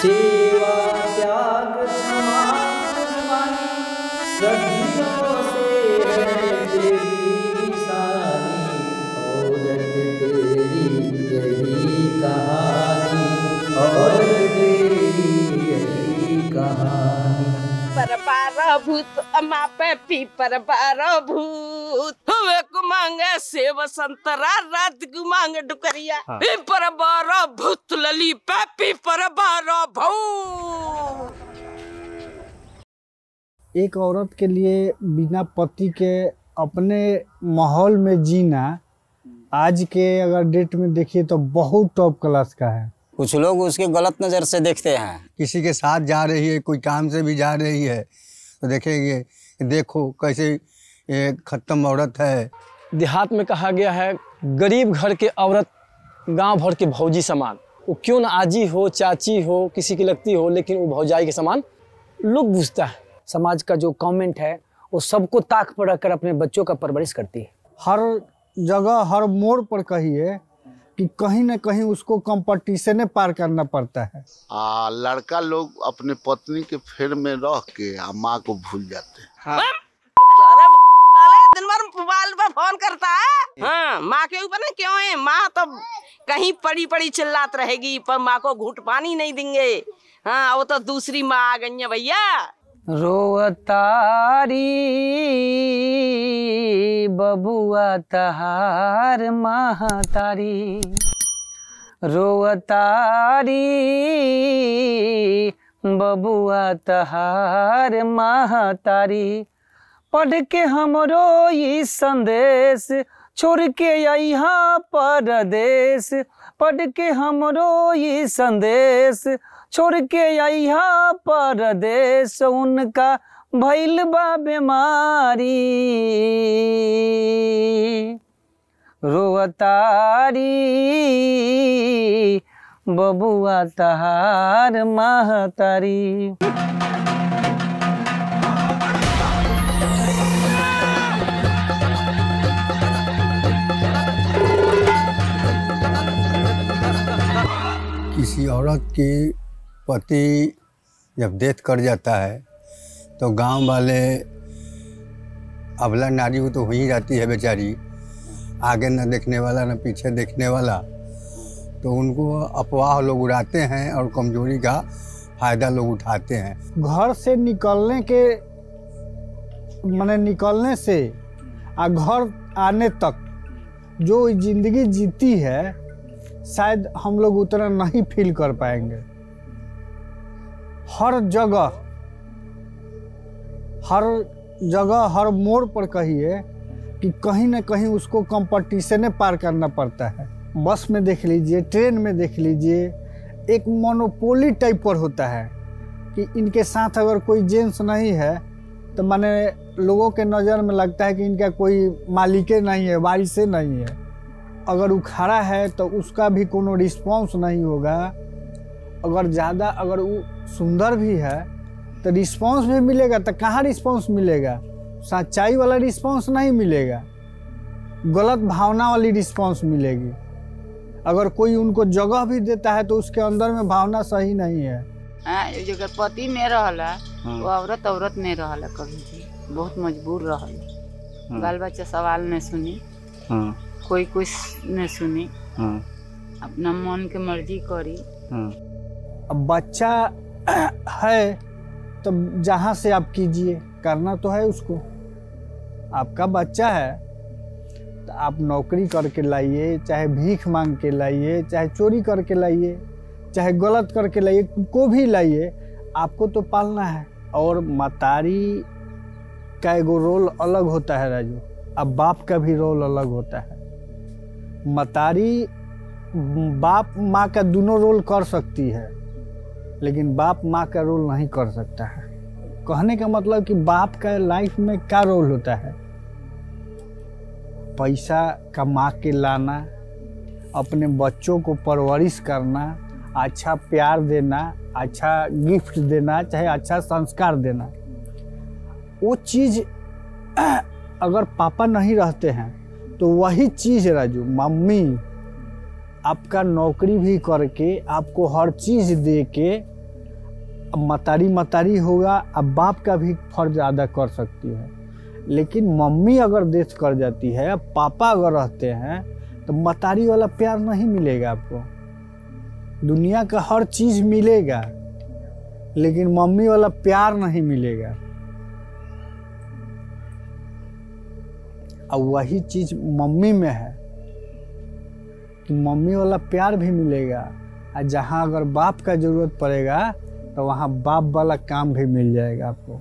सेवा त्याग क्षमा कुर्बानी भूत अमा पे पी पर बारह भूत। हवे को मांगे सेव संतरा रात को मांगे डुकरिया पी पर बारह भूत लली पे पी पर बारह भूत। एक औरत के लिए बिना पति के अपने माहौल में जीना आज के अगर डेट में देखिए तो बहुत टॉप क्लास का है। कुछ लोग उसके गलत नज़र से देखते हैं। किसी के साथ जा रही है कोई काम से भी जा रही है तो देखेंगे देखो कैसे ये खत्म औरत है। देहात में कहा गया है गरीब घर के औरत गाँव भर के भौजी समान। वो क्यों ना आजी हो चाची हो किसी की लगती हो लेकिन वो भौजाई के समान लोग पूछता है। समाज का जो कमेंट है वो सबको ताक पर रखकर अपने बच्चों का परवरिश करती है। हर जगह हर मोड़ पर कहिए कि कहीं ना कहीं उसको कंपटीशन पार करना पड़ता है। आ लड़का लोग अपने पत्नी के फेर में रह के आ माँ को भूल जाते हैं। सारे वाले दिन भर मोबाइल पे फ़ोन करता है। हाँ। माँ के ऊपर ना क्यों है? माँ तो कहीं पड़ी पड़ी चिल्लात रहेगी पर माँ को घूट पानी नहीं देंगे। हाँ वो तो दूसरी माँ आ गई है भैया। रोअतारी, बबुआ तहार महतारी। रोअतारी, बबुआ तहार महतारी। पढ़ के हमरो ई संदेश छोड़ के यहाँ परदेश। पढ़ के हमरो ई संदेश छोड़ के यहाँ परदेश उनका भैल बा बीमारी। रोअतारी, बबुआ तहार महतारी। किसी औरत की पति जब डेथ कर जाता है तो गाँव वाले अबला नारी को तो हो ही जाती है बेचारी, आगे न देखने वाला, न पीछे देखने वाला तो उनको अफवाह लोग उड़ाते हैं और कमज़ोरी का फ़ायदा लोग उठाते हैं। घर से निकलने के, मैंने निकलने से, आ घर आने तक जो ज़िंदगी जीती है, शायद हम लोग उतना नहीं फील कर पाएँगे। हर जगह हर जगह, हर मोड़ पर कहिए कि कहीं ना कहीं उसको कंपटीशन पार करना पड़ता है। बस में देख लीजिए ट्रेन में देख लीजिए, एक मोनोपोली टाइप पर होता है कि इनके साथ अगर कोई जेंट्स नहीं है तो माने लोगों के नज़र में लगता है कि इनका कोई मालिके नहीं है, वारिसे नहीं है। अगर वो खड़ा है तो उसका भी कोनो रिस्पॉन्स नहीं होगा। अगर ज़्यादा, अगर वो सुंदर भी है तो रिस्पॉन्स भी मिलेगा तो कहाँ रिस्पॉन्स मिलेगा? सच्चाई वाला रिस्पॉन्स नहीं मिलेगा। गलत भावना वाली रिस्पॉन्स मिलेगी। अगर कोई उनको जगह भी देता है तो उसके अंदर में भावना सही नहीं है। हाँ, जगह पति में रहला वो औरत औरत में रहला कभी भी। बहुत मजबूर रहल। बाल बच्चा सवाल नहीं सुनी। कोई कुछ नहीं सुनी। अपना मन के मर्ज़ी करी। अब बच्चा है तो जहाँ से आप कीजिए, करना तो है उसको। आपका बच्चा है तो आप नौकरी करके लाइए, चाहे भीख मांग के लाइए, चाहे चोरी करके लाइए, चाहे गलत करके लाइए, को भी लाइए, आपको तो पालना है। और मतारी का एगो रोल अलग होता है राजू, अब बाप का भी रोल अलग होता है। मतारी बाप, माँ का दोनों रोल कर सकती है। लेकिन बाप माँ का रोल नहीं कर सकता है। कहने का मतलब कि बाप का लाइफ में क्या रोल होता है? पैसा कमा के लाना, अपने बच्चों को परवरिश करना अच्छा प्यार देना अच्छा गिफ्ट देना, चाहे अच्छा संस्कार देना। वो चीज़ अगर पापा नहीं रहते हैं तो वही चीज़ राजू, मम्मी। आपका नौकरी भी करके, आपको हर चीज़ दे के मतारी मतारी होगा, अब बाप का भी फ़र्ज़ अदा कर सकती है। लेकिन मम्मी अगर देश कर जाती है पापा अगर रहते हैं तो मतारी वाला प्यार नहीं मिलेगा आपको। दुनिया का हर चीज़ मिलेगा, लेकिन मम्मी वाला प्यार नहीं मिलेगा। अब वही चीज़ मम्मी में है। कि मम्मी वाला प्यार भी मिलेगा, और जहाँ अगर बाप का ज़रूरत पड़ेगा तो वहाँ बाप वाला काम भी मिल जाएगा आपको।